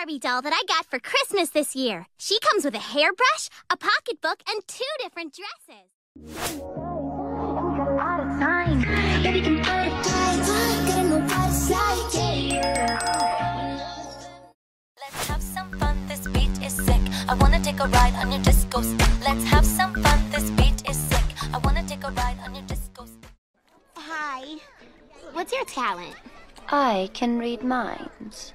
Barbie doll that I got for Christmas this year. She comes with a hairbrush, a pocketbook, and two different dresses. Let's have some fun, this beat is sick. I wanna take a ride on your disco stick. Let's have some fun, this beat is sick. I wanna take a ride on your disco stick. Hi. What's your talent? I can read minds.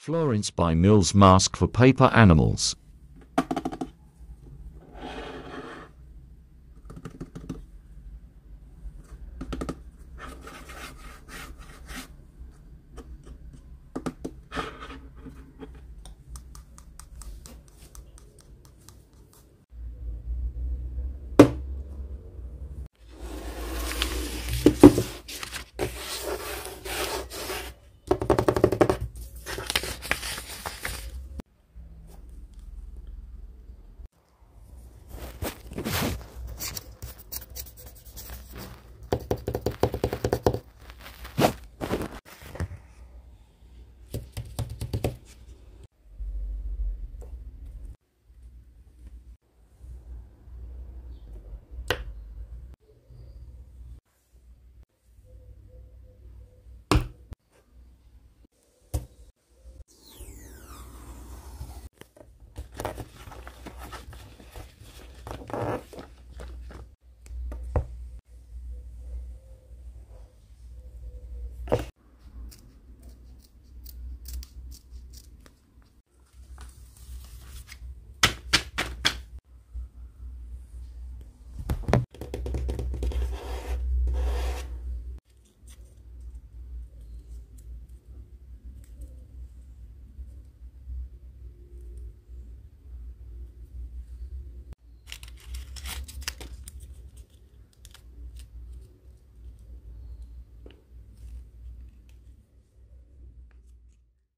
Florence by Mills Mask for Paper Animals.